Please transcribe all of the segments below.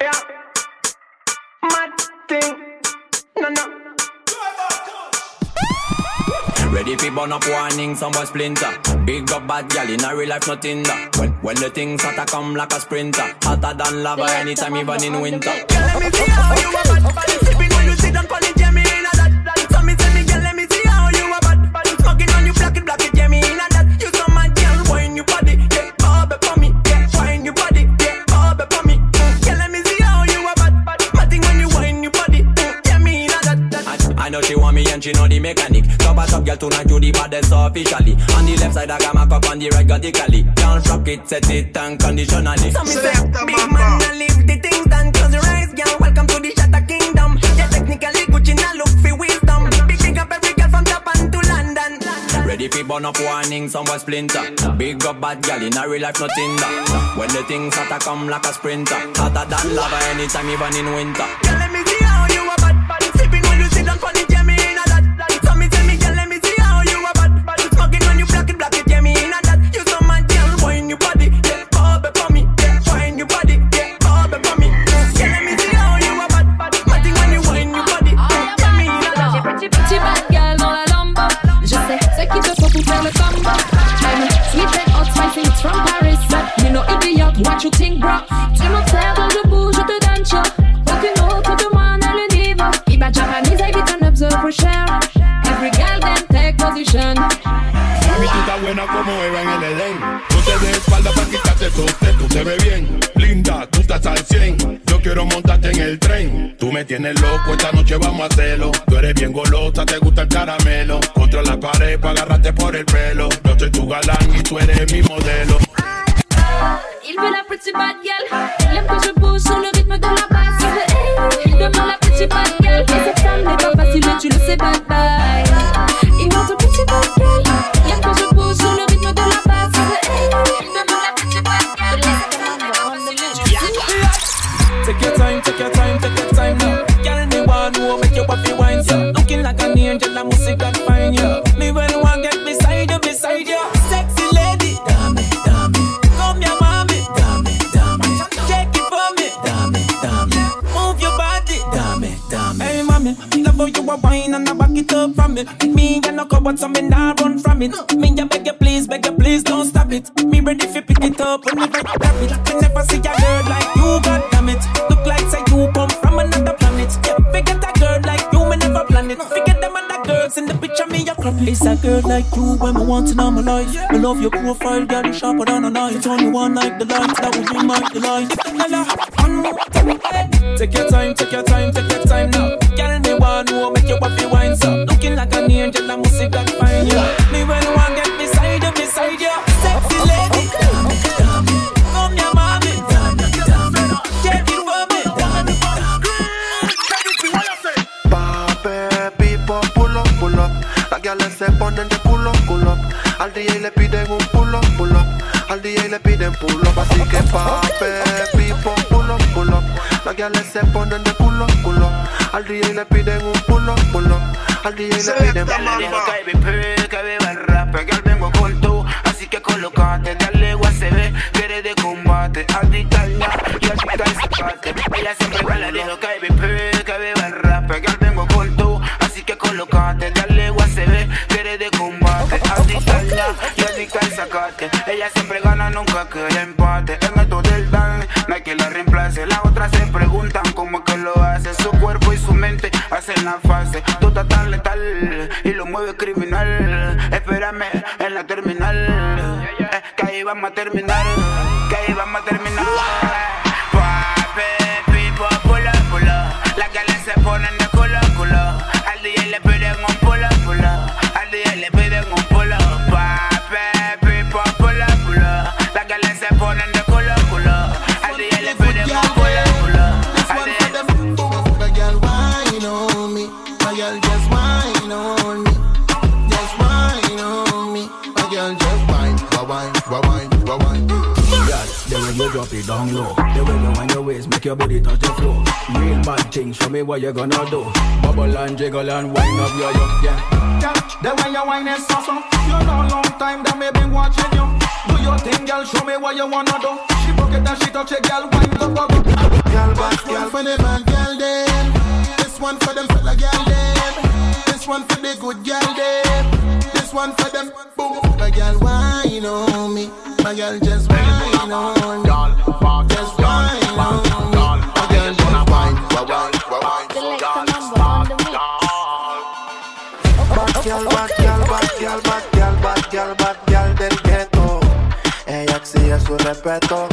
Yeah. Mad thing. No, no. Ready fi burn up warning, some boy splinter. Big up bad gal in a real life, nothing that. When when the things hotter come like a sprinter, hotter than lava anytime, even in winter. Girl, let me see how you a bad, bad. Sipping when you sit down on it, know she want me and she know the mechanic. Top a top girl tonight you the baddest officially. On the left side I got my cock on the right vertically. Can't rock it, set it unconditionally. So me say, big man, I leave the things done. Close your eyes, girl. Welcome to the Shatter Kingdom. Yeah, technically Gucci now look for wisdom. Big big up every girl from Japan to London. Ready fi burn up warning, some boy splinter. Big up bad gal in a real life, nothing that. When the things hotter come like a sprinter, hotter than lava anytime, even in winter. Tienes loco, esta noche vamos a hacerlo. Tú eres bien golosa, te gusta el caramelo. Contra la pared para agarrarte por el pelo. Yo soy tu galán y tú eres mi modelo. Il veut la pretty bad girl Il aime quand je bouge sur le rythme de la basse Il demande la pretty bad girl Et cette femme n'est pas facile mais tu le sais bye bye la music that fine, yeah. Me when you want get beside you, beside you, sexy lady. Dame, dame, come here, mommy. Dame, dame, shake it for me. Dame, dame, move your body. Dame, dame. Hey, mommy, love how you a wine and I back it up from me. Me and no cupboard, so me nah run from it. Me ya beg you please, beg you please, don't stop it. Me ready fi pick it up whenever you grab it. Me never see a girl like you when me want to know my life. Me love your profile, girl, you sharper than a knife. It's only one like the light, that would be my delight. Girl, I have one more time. Take your time, take your time, take Al DJ le piden up. Dijo que vive que viva el rap, que al vengo con tú, así que colocate, dale ve que eres de combate, adicta al ña y adicta al sacate. Ella siempre gana, dijo que vive que viva el rap, que al vengo con tú, así que colocate, dale ve que eres de combate, adicta al ña y adicta al sacate. Ella siempre gana, nunca quiere empate, fase. Tú estás tan letal y lo mueve criminal. Espérame en la terminal. Que ahí vamos a terminar. Que ahí vamos a terminar. Your waist body touch the floor Real bad things, show me what you gonna do Bubble and jiggle and wind up your yo, yeah Girl, the way you wine is awesome. You know long time that me been watching you. Do your thing, girl. Show me what you wanna do. She broke it and she touch it, girl. Wine go go go. Girl, back for the bad girl them. This one for them fella girl them. This one for the good girl them. This one for them boom. My girl wine on me. My girl just wine on me. Just wine on me. My girl just wine, wine, wine, Bad girl, bad girl, bad girl, bad girl, bad girl, bad girl del ghetto. Ella exige su respeto.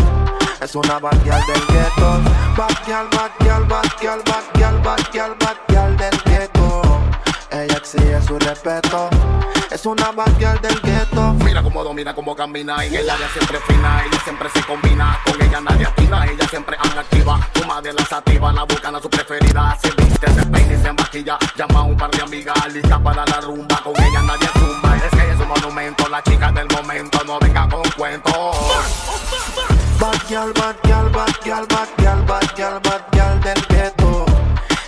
Es una bad girl del ghetto. Bad girl, bad girl, bad girl, bad girl, bad girl, bad girl del ghetto. Ella exige su respeto. Es una bad girl del ghetto. Mira cómo domina, cómo camina En el área siempre fina, ella siempre se combina Con ella nadie atina, ella siempre anda activa Tu madre la sativa, la buscan a su preferida Se viste, se peina y se maquilla Llama a un par de amigas, lista para la rumba Con ella nadie zumba, es que ella es un monumento La chica del momento, no venga con cuentos Bad girl, bad girl, bad girl, bad girl, bad girl, bad girl del ghetto.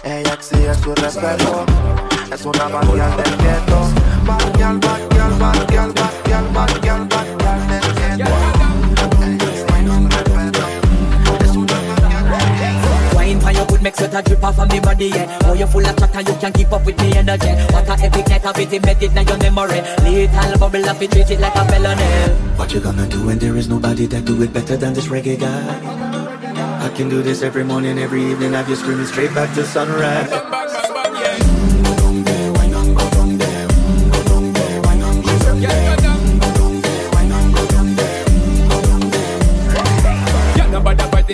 Ella exige su respeto. Es una bad girl del ghetto. A drip off of me body, yeah. Oh, you full of chatter, you can keep up with me energy. What a epic night of it, embedded in your memory. Little bubble up, it treat it like a felony. What you gonna do when there is nobody that do it better than this reggae guy? I can do this every morning, every evening, have you screaming straight back to sunrise.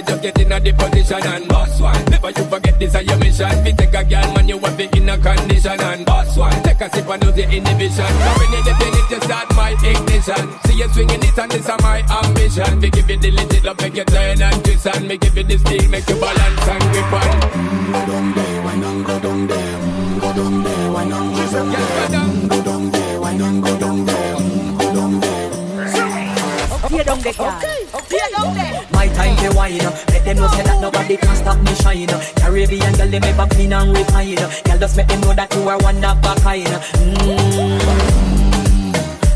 Just get in a the position and boss one. Never you forget this is your mission. Fi take a girl, man, you want be in a condition and boss one. Take a sip and lose the inhibition. Now when you dip in it, you start my ignition. See you swinging it and this is my ambition. Me give you the legit love, make you turn and twist and me give you the steel, make you balance and grip on. Go down there, why not go down there? Mm, Go down there, why not go down there? Mm, Go down there, why not go down there? Mm, Go down there. Tear down the car. Tear down there. My time to wine. Let them know say that nobody can stop me shine. Caribbean girl, they make clean and refine. Girl, just make them know that you are one of a kind. Mm.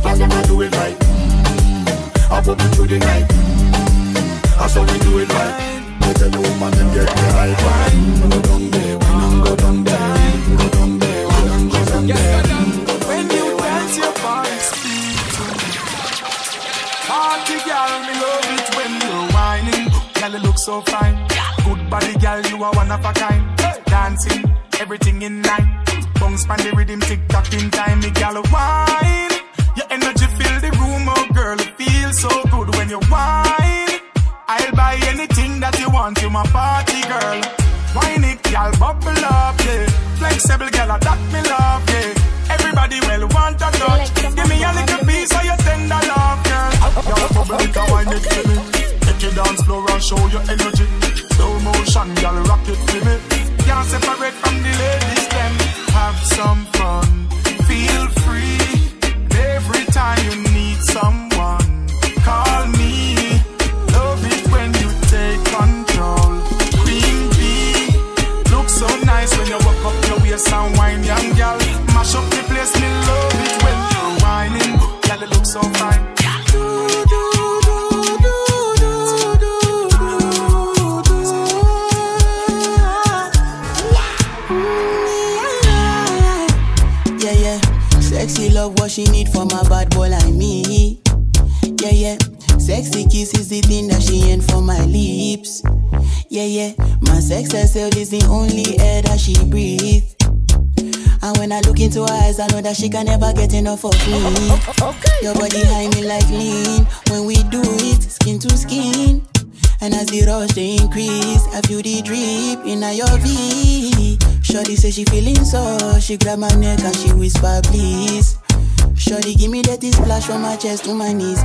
Girl, do it right. Mm, I put it through the night. Mm, That's how we do it right. Tell the woman them get the high so fine. Good body, girl, you are one of a kind. Dancing, everything in line. Bounce pan the rhythm, tick tock in time. Me girl, wine. Your energy fill the room, oh girl, it feels so good when you whine. I'll buy anything that you want, you my party girl. Wine it, girl, bubble up, yeah. Flexible, girl, that me love, yeah. Everybody well want a touch. Give me a little piece of your tender love, girl. Girl, bubble it, wine it to me. Take your dance floor and show your energy. Slow motion, girl, rock it to me. Can't separate from the ladies, them. Have some fun, feel free. Every time you need someone, call me. Love it when you take control. Queen bee, look so nice when you walk up your waist and wine, young girl. Herself is the only air that she breathes. And when I look into her eyes, I know that she can never get enough of me. Your body high me like lean. When we do it, skin to skin. And as the rush they increase, I feel the drip in your V. Shorty say she feeling so, she grab my neck and she whisper please. Shorty give me that splash from my chest to my knees.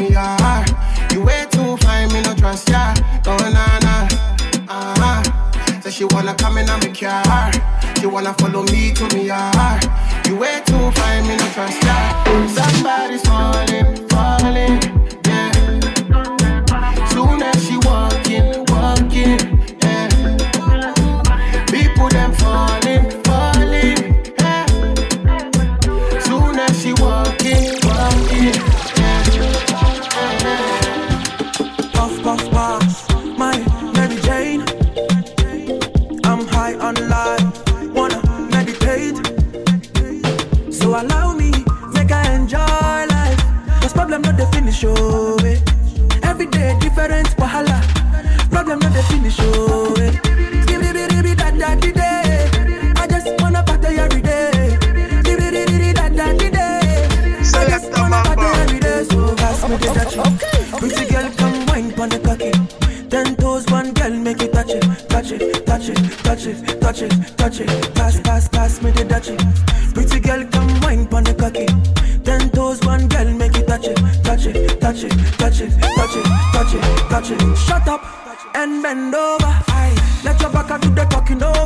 Me to me. You way too fine, me no trust ya. No na na. Uh, so she wanna come in on my car. She wanna follow me to me yard. You way too fine, me no trust ya. Somebody's falling, falling, I'm on life, wanna meditate. So allow me, make I enjoy life. Cause problem not the finish, oh, eh. Every day different wahala. Problem not the finish, oh, eh. Touch it, touch it, touch it. Pass, pass, pass me the Dutchie. Pretty girl, come wine pon the cocky. Ten toes, one girl, make it touch it, touch it, touch it, touch it, touch it, touch it, touch it. Shut up and bend over. Aye. Let your back do the talking over.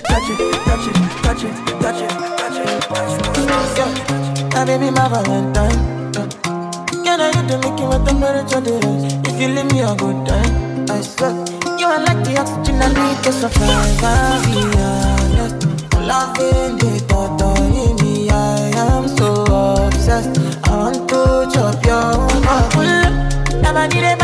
Touch it, touch it, touch it, touch it, touch it, touch it. My baby, my Valentine. Can I hit the making with temperature days? If you leave me a good time, I swear. You are like the oxygen I need to survive. I'll be honest. Loving the thought of me, I am so obsessed. I want to chop your heart. Never need a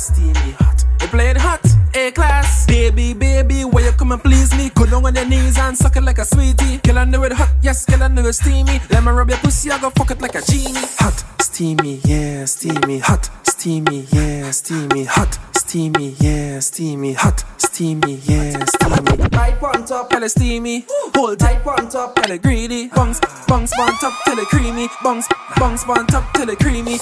Steamy, hot. You playing hot, A class. Baby, baby, where you come and please me? Go down on your knees and suck it like a sweetie. Kill under it hot, yes, kill under it steamy. Let me rub your pussy, I go fuck it like a genie. Hot, steamy, yeah, steamy, hot, steamy, yeah, steamy, hot, steamy, yeah, steamy, hot, steamy, yeah, steamy. Right on top, hella steamy. Hold tight on top, hella greedy. Bungs, bungs on top till it creamy. Bungs, bungs on top till it creamy.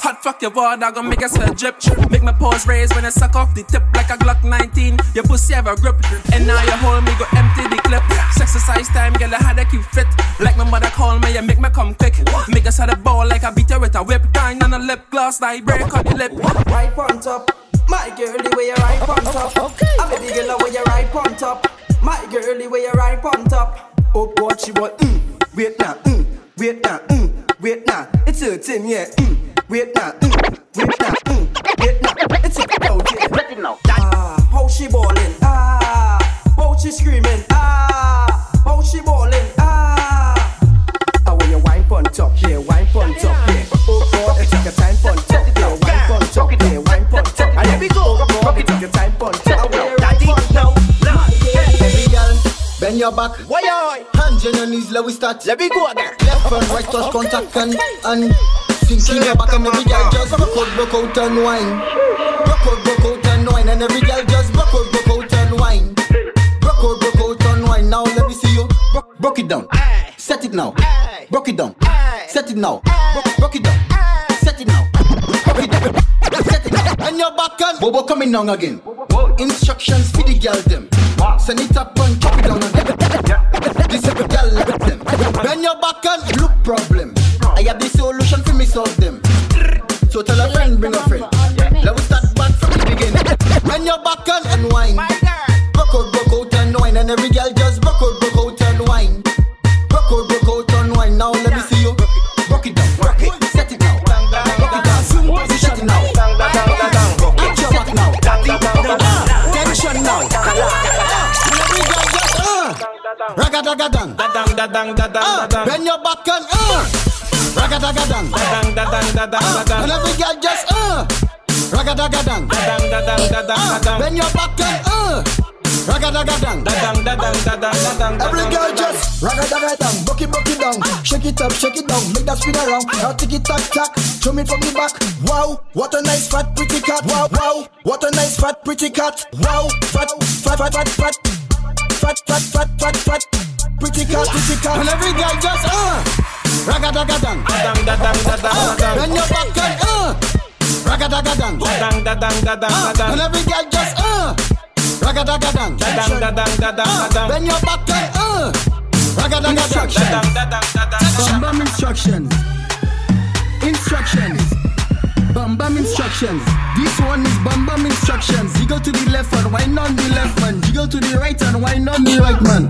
Hot fuck your board, I gon' make a sweat drip. Make my paws raise when I suck off the tip like a Glock 19. Your pussy have a grip, and now you hold me, go empty the clip. Exercise time, girl, I had to keep fit. Like my mother call me, you make me come quick. Make us had a ball like I beat her with a whip. Dine on a lip gloss, like break on the lip. Right on top. My girl, the way you right on top. Okay. I'm a big girl, the way you right on top. My girl, the way you right on top. Oh, what she want? Mm, wait now, mm, wait now, mm, wait now. It's her thing, yeah. Mm, wait now, mm, wait now, mm, wait now. It's a go, yeah. Ready now. Ah, how she ballin'? Ah, how she screaming? Ah, how she ballin'? Ah. I want you wine pon top, yeah, wine pon top, yeah. Oh God, take your time pon top, yeah, wine pon top, yeah, wine pon top. And there we go. Oh God, take your time pon top. Daddy, no, no. Every girl, bend your back. Why, why? Hands on your knees, let we start. Let me go again. Left and right touch contact and and your back and every girl just broke out, broke out and wine. Broke out, broke out and wine and every girl just broke out, broke out and wine. Broke out, broke out and wine. Now let me see you. Broke, broke it down. Set it now. Broke it down. Set it now. Broke, broke it down. Set it now. Broke it down. Set it now. And your back and Bobo coming down again. Instructions for the girl them. Send it up and chop it down again. This is the girl them. Bend your back and look problem. I have the solution for me solve them. So tell a friend, bring a friend. Let we start back from the beginning. When you're back and unwind. Broke out, broke out and wine. And every girl just broke out, broke out and wine. Broke out, broke out and wine. Now let me see you. Rock it down, rock it, set it now. Rock it down, set it now. Get your back now. Ah, Tension now. And every girl just uh. Ragadagadang. Ah, Bend your back and uh. Ragadagadang. Ah, And every girl just uh. Ragadagadang. Ah, Bend your back and uh. Ragadagadang. Every girl just ragadagadang. Buck it, buck it down. Shake it up, shake it down. Make that spin around. Now tick it tack tack. Show me from the back. Wow, what a nice fat pretty cat. Wow, wow, what a nice fat pretty cat. Wow, fat, fat, fat, fat, fat, fat, fat, fat, fat, fat. Pretty cat, pretty cat. And every girl just uh. Ragadagadang. Ah, Bend your back and uh. Ragadagadang. Ah, And every girl just uh. Ragadagadang. Ah, Bend your back and uh. Ragadagadang. Bam bam instructions. Instructions. Bam bam instructions. This one is bam bam instructions. Jiggle to the left and wind on the left man. Jiggle to the right and wind on the right man.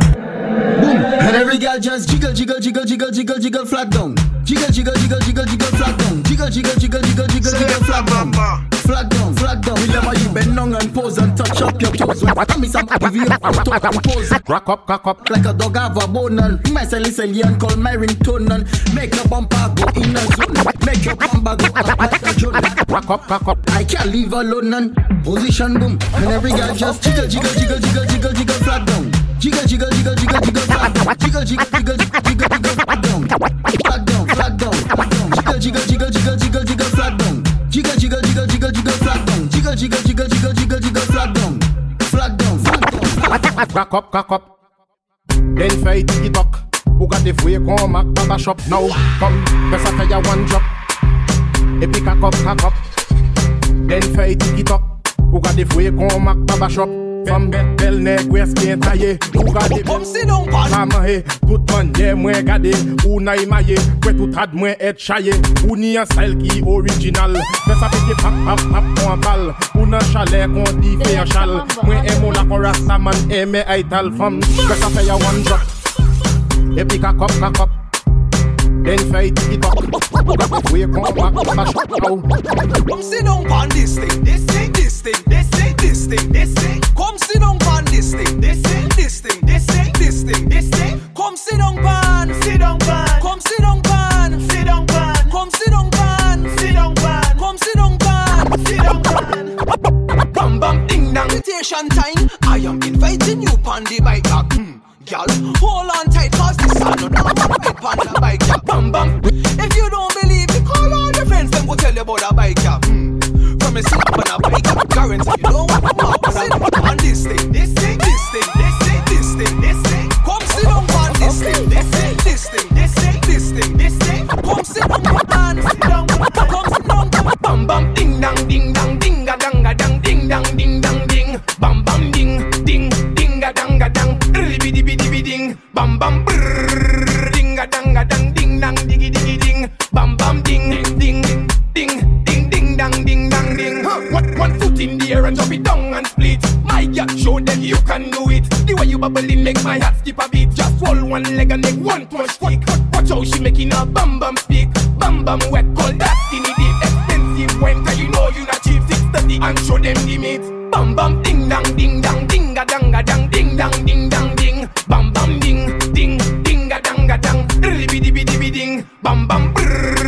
Boom. Girl just jiggle, jiggle, jiggle, jiggle, jiggle, jiggle, flat down. Jiggle, jiggle, jiggle, jiggle, jiggle, flat down. Jiggle, jiggle, jiggle, jiggle, jiggle, jiggle, flat down. Flat down, flat down. Remember you bend down and pose and touch up your toes. When I me some give you a photo and pose. Rock up, cock up. Like a dog have a bone and my silly silly and call my ringtone and make a bumper go in a zone. Make your bumper go up like a drone. Rock up, cock up. I can't leave alone and position boom. And every girl just jiggle, jiggle, jiggle, jiggle, jiggle, jiggle, flat down. Jiggle, jiggle, jiggle, jiggle, jiggle, flat down. Jiggle, jiggle, jiggle, jiggle, jiggle, flat down. Flat down, flat down, flat down. Jiggle, jiggle, jiggle, jiggle, jiggle, jiggle, down. Jiggle, jiggle, jiggle, jiggle, jiggle, flat. Jiggle, jiggle, jiggle, jiggle, jiggle, jiggle, gade fwe kon mak baba shop now. Come, one drop. Fwe kon mak baba shop. Femme bel bel nèg wès bien taillé Ou gade Comme si non pas Maman Tout eh, manye mwen gade Ou na imaye Kwe tout had mwen et chaye Ou ni an style ki original? Fè sa peke pap pap pap kon bal Ou nan chalet kon di fe an chal Mwen emo la kon rasta man eme ay tal fam. Fè sa fè ya one drop. Epi kakop kakop Den fè tiki tok Ou gade fwe kon mak baba shop now Come sit down on this thing, this thing, this thing, this thing, this thing, this thing. Come sit down on this thing, this thing, this thing, this thing, this thing, this thing. Come sit down on, sit down on. Come sit down on, sit down on. Come sit down on, sit down on. Come sit down on, sit down on. Bam bam ding dong. Invitation time. I am inviting you on the bike. ah, Mm. Girl, hold on tight cause this is no normal ride on the bike, yeah. chop it down and split. My girl, show them you can do it. The way you bubbling make my heart skip a beat. Just hold one leg and make one punch quick. Watch how she making a bam bam stick. Bam bam wet, call that skinny deep. Expensive when cause you know you not cheap. 630 and show them the meat. Bam bam ding dang ding dang ding a dang a dang ding dang ding dang ding. Bam bam ding ding ding a dang a dang. Ribidi bidi bidi ding. Bam bam brrr.